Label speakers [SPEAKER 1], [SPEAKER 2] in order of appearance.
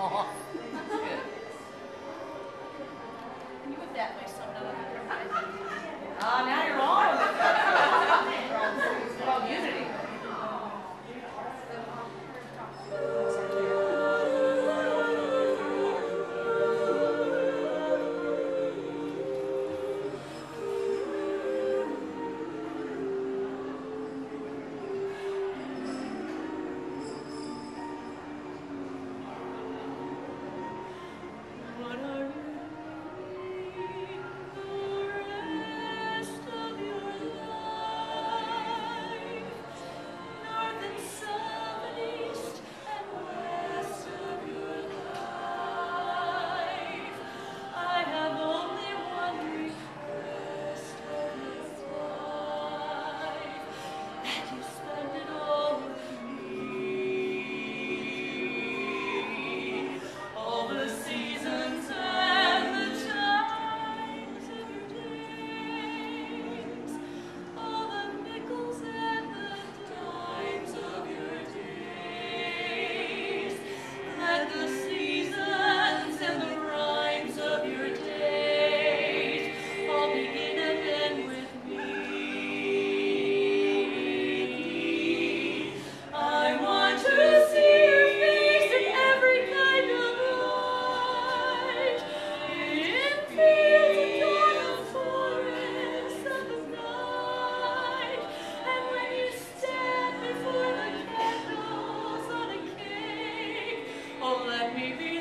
[SPEAKER 1] 好好
[SPEAKER 2] maybe